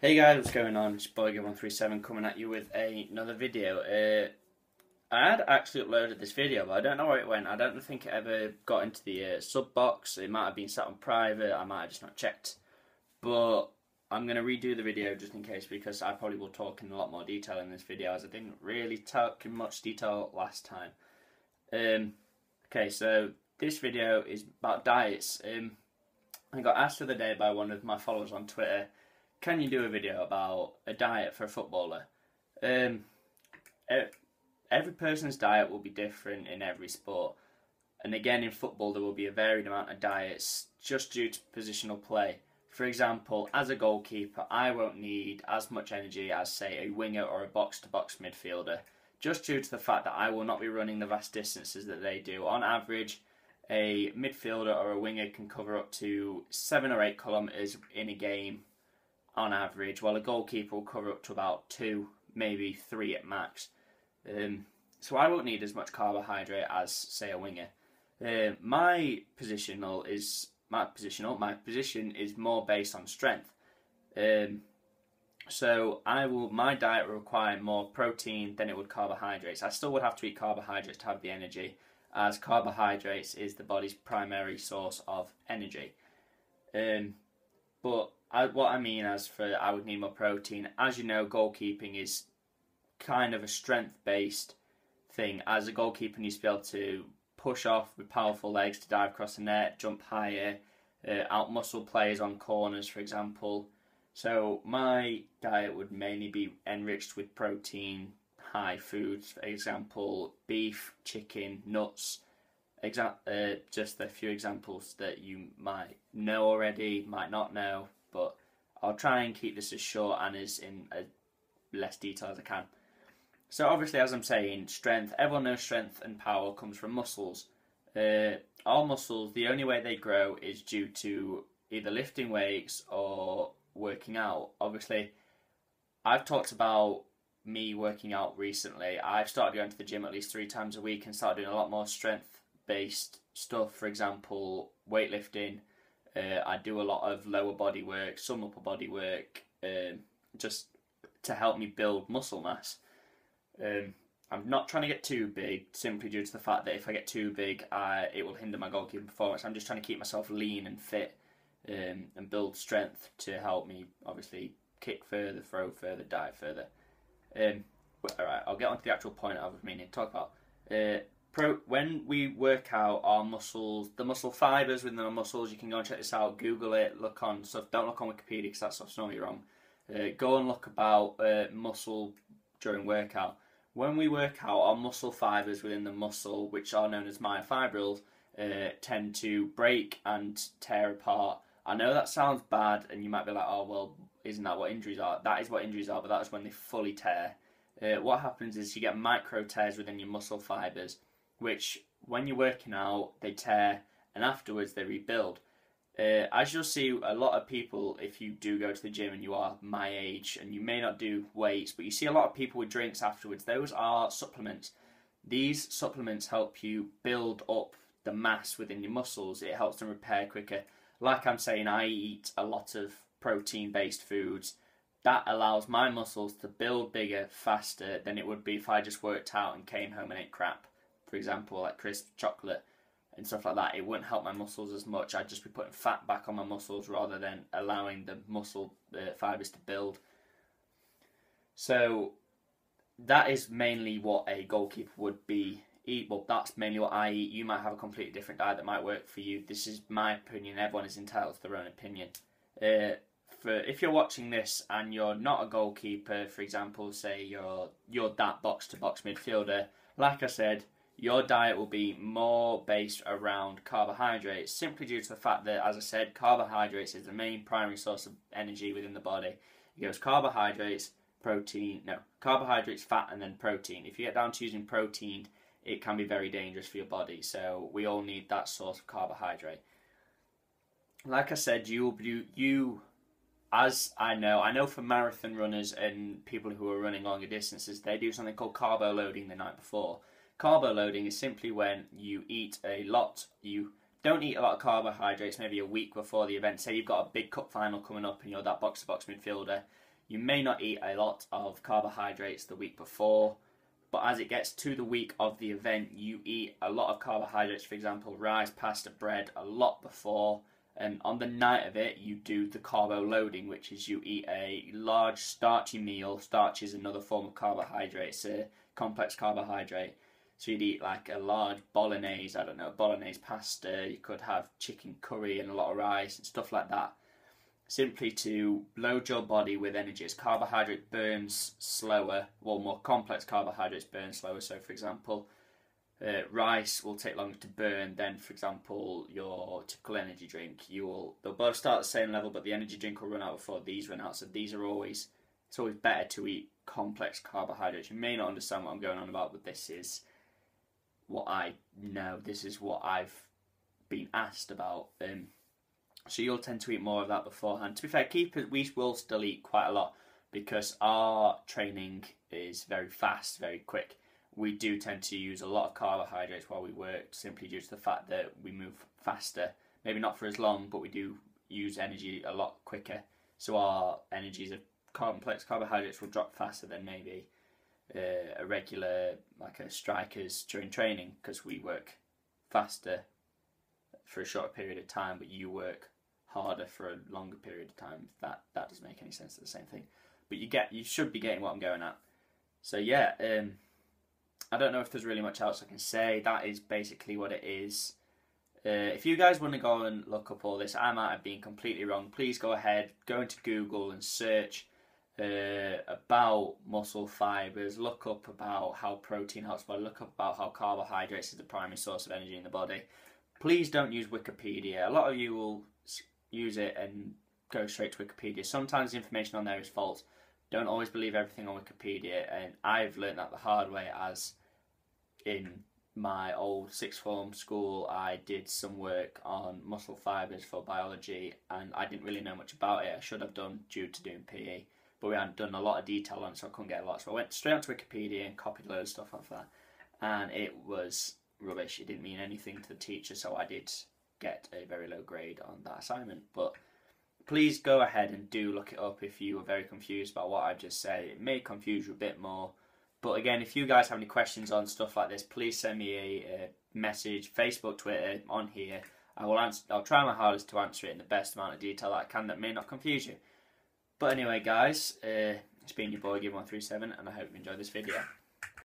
Hey guys, what's going on? It's Boygo137 coming at you with a, another video. Uh, I had actually uploaded this video, but I don't know where it went. I don't think it ever got into the uh, sub box. It might have been set on private. I might have just not checked. But I'm going to redo the video just in case because I probably will talk in a lot more detail in this video as I didn't really talk in much detail last time. Um, okay, so this video is about diets. Um, I got asked for the other day by one of my followers on Twitter can you do a video about a diet for a footballer? Um, every person's diet will be different in every sport. And again, in football, there will be a varied amount of diets just due to positional play. For example, as a goalkeeper, I won't need as much energy as, say, a winger or a box to box midfielder, just due to the fact that I will not be running the vast distances that they do. On average, a midfielder or a winger can cover up to seven or eight kilometres in a game on average, while a goalkeeper will cover up to about two, maybe three at max. Um, so I won't need as much carbohydrate as, say, a winger. Uh, my positional is my positional. My position is more based on strength. Um, so I will. My diet will require more protein than it would carbohydrates. I still would have to eat carbohydrates to have the energy, as carbohydrates is the body's primary source of energy. Um, but I, what I mean as for I would need more protein, as you know, goalkeeping is kind of a strength based thing. As a goalkeeper, you need to be able to push off with powerful legs to dive across the net, jump higher, uh, out muscle players on corners, for example. So my diet would mainly be enriched with protein, high foods, for example, beef, chicken, nuts. Exa- uh, just a few examples that you might know already, might not know, I'll try and keep this as short and as in less detail as I can. So obviously, as I'm saying, strength. Everyone knows strength and power comes from muscles. Uh, all muscles, the only way they grow is due to either lifting weights or working out. Obviously, I've talked about me working out recently. I've started going to the gym at least three times a week and started doing a lot more strength based stuff. For example, weightlifting, uh, I do a lot of lower body work, some upper body work, um, just to help me build muscle mass. Um, I'm not trying to get too big, simply due to the fact that if I get too big, I, it will hinder my goalkeeping performance. I'm just trying to keep myself lean and fit um, and build strength to help me, obviously, kick further, throw further, dive further. Um, all right, I'll get on to the actual point I was meaning to talk about. Uh, pro when we work out our muscles, the muscle fibers within our muscles, you can go and check this out. Google it. Look on stuff. Don't look on Wikipedia because that stuff's normally wrong. Uh, go and look about uh, muscle during workout. When we work out, our muscle fibers within the muscle, which are known as myofibrils, uh, tend to break and tear apart. I know that sounds bad, and you might be like, "Oh, well, isn't that what injuries are?" That is what injuries are, but that's when they fully tear. Uh, what happens is you get micro tears within your muscle fibers, which when you're working out, they tear and afterwards they rebuild. Uh, as you'll see, a lot of people, if you do go to the gym and you are my age and you may not do weights, but you see a lot of people with drinks afterwards, those are supplements. These supplements help you build up the mass within your muscles, it helps them repair quicker. Like I'm saying, I eat a lot of protein based foods. That allows my muscles to build bigger faster than it would be if I just worked out and came home and ate crap for example, like crisp chocolate and stuff like that, it wouldn't help my muscles as much. I'd just be putting fat back on my muscles rather than allowing the muscle uh, fibers to build. So that is mainly what a goalkeeper would be eat. Well, that's mainly what I eat. You might have a completely different diet that might work for you. This is my opinion. Everyone is entitled to their own opinion. Uh, for if you're watching this and you're not a goalkeeper, for example, say you're you're that box to box midfielder, like I said, your diet will be more based around carbohydrates simply due to the fact that, as I said, carbohydrates is the main primary source of energy within the body. It goes carbohydrates, protein, no, carbohydrates, fat, and then protein. If you get down to using protein, it can be very dangerous for your body. So we all need that source of carbohydrate. Like I said, you you you as I know, I know for marathon runners and people who are running longer distances, they do something called carbo loading the night before. Carbo loading is simply when you eat a lot, you don't eat a lot of carbohydrates maybe a week before the event. Say you've got a big cup final coming up and you're that box to box midfielder. You may not eat a lot of carbohydrates the week before, but as it gets to the week of the event, you eat a lot of carbohydrates, for example, rice, pasta, bread, a lot before. And on the night of it, you do the carbo loading, which is you eat a large starchy meal. Starch is another form of carbohydrate, it's a complex carbohydrate. So you'd eat like a large bolognese, I don't know, bolognese pasta. You could have chicken curry and a lot of rice and stuff like that simply to load your body with energy as carbohydrate burns slower, well, more complex carbohydrates burn slower. So, for example, uh, rice will take longer to burn than, for example, your typical energy drink. You will they'll both start at the same level, but the energy drink will run out before these run out. So these are always it's always better to eat complex carbohydrates. You may not understand what I'm going on about, but this is what I know. This is what I've been asked about. Um, so you'll tend to eat more of that beforehand. To be fair, keepers we will still eat quite a lot because our training is very fast, very quick. We do tend to use a lot of carbohydrates while we work, simply due to the fact that we move faster. Maybe not for as long, but we do use energy a lot quicker. So our energies of complex carbohydrates will drop faster than maybe uh, a regular like a strikers during training because we work faster for a short period of time, but you work harder for a longer period of time. That that doesn't make any sense. It's the same thing, but you get you should be getting what I'm going at. So yeah, um, I don't know if there's really much else I can say. That is basically what it is. Uh, if you guys want to go and look up all this, I might have been completely wrong. Please go ahead, go into Google and search uh, about muscle fibers. Look up about how protein helps body. Look up about how carbohydrates is the primary source of energy in the body. Please don't use Wikipedia. A lot of you will use it and go straight to Wikipedia. Sometimes the information on there is false. Don't always believe everything on Wikipedia, and I've learned that the hard way. As in my old sixth form school, I did some work on muscle fibers for biology, and I didn't really know much about it. I should have done due to doing PE, but we hadn't done a lot of detail on it, so I couldn't get a lot. So I went straight onto Wikipedia and copied loads of stuff off that, and it was rubbish. It didn't mean anything to the teacher, so I did get a very low grade on that assignment. But please go ahead and do look it up if you are very confused about what I've just said. It may confuse you a bit more. But again, if you guys have any questions on stuff like this, please send me a, a message, Facebook, Twitter, on here. I will answer. I'll try my hardest to answer it in the best amount of detail that I can. That may not confuse you. But anyway, guys, uh, it's been your boy Give One Three Seven, and I hope you enjoyed this video.